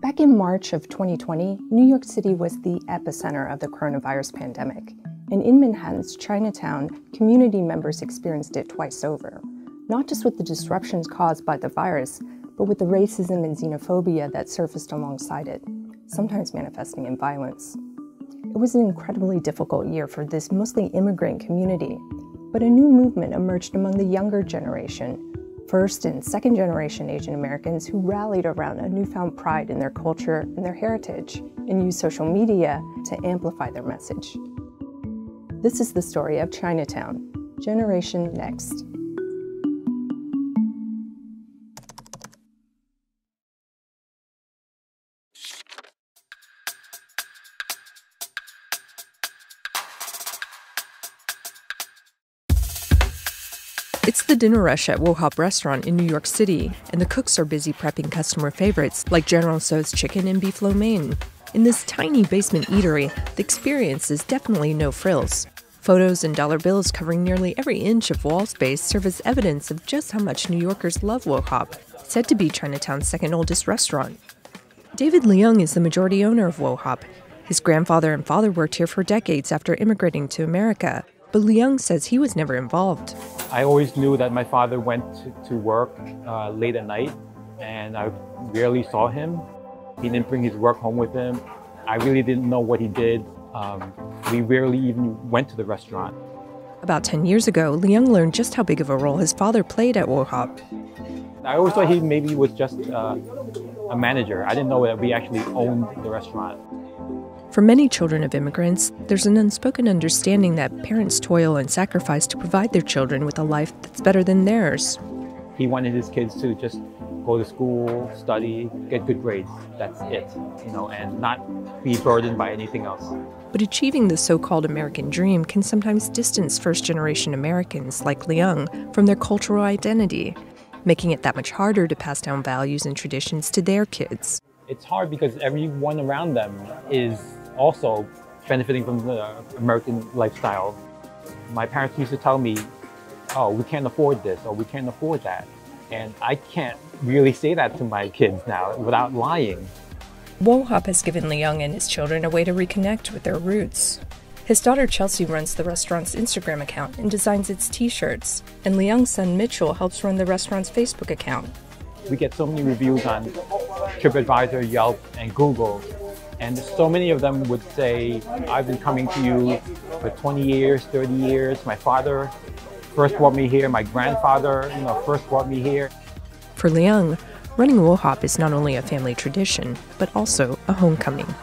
Back in March of 2020, New York City was the epicenter of the coronavirus pandemic. And in Manhattan's Chinatown, community members experienced it twice over, not just with the disruptions caused by the virus, but with the racism and xenophobia that surfaced alongside it, sometimes manifesting in violence. It was an incredibly difficult year for this mostly immigrant community, but a new movement emerged among the younger generation first and second generation Asian Americans who rallied around a newfound pride in their culture and their heritage and used social media to amplify their message. This is the story of Chinatown, Generation Next. It's the dinner rush at Wo Hop restaurant in New York City, and the cooks are busy prepping customer favorites like General Tso's chicken and beef lo mein. In this tiny basement eatery, the experience is definitely no frills. Photos and dollar bills covering nearly every inch of wall space serve as evidence of just how much New Yorkers love Wo Hop, said to be Chinatown's second oldest restaurant. David Leung is the majority owner of Wo Hop. His grandfather and father worked here for decades after immigrating to America, but Leung says he was never involved. I always knew that my father went to, work uh, late at night and I rarely saw him. He didn't bring his work home with him. I really didn't know what he did. Um, we rarely even went to the restaurant. About 10 years ago, Leung learned just how big of a role his father played at Wo Hop. I always thought he maybe was just uh, a manager. I didn't know that we actually owned the restaurant. For many children of immigrants, there's an unspoken understanding that parents toil and sacrifice to provide their children with a life that's better than theirs. He wanted his kids to just go to school, study, get good grades. That's it, you know, and not be burdened by anything else. But achieving the so called American dream can sometimes distance first generation Americans like Leung from their cultural identity, making it that much harder to pass down values and traditions to their kids. It's hard because everyone around them is also benefiting from the American lifestyle. My parents used to tell me, oh, we can't afford this or we can't afford that. And I can't really say that to my kids now without lying. Wo Hop has given Leung and his children a way to reconnect with their roots. His daughter Chelsea runs the restaurant's Instagram account and designs its t shirts, and Leung's son Mitchell helps run the restaurant's Facebook account. We get so many reviews on TripAdvisor, Yelp, and Google and so many of them would say, I've been coming to you for 20 years, 30 years. My father first brought me here. My grandfather, you know, first brought me here. For Leung, running Wo Hop is not only a family tradition, but also a homecoming.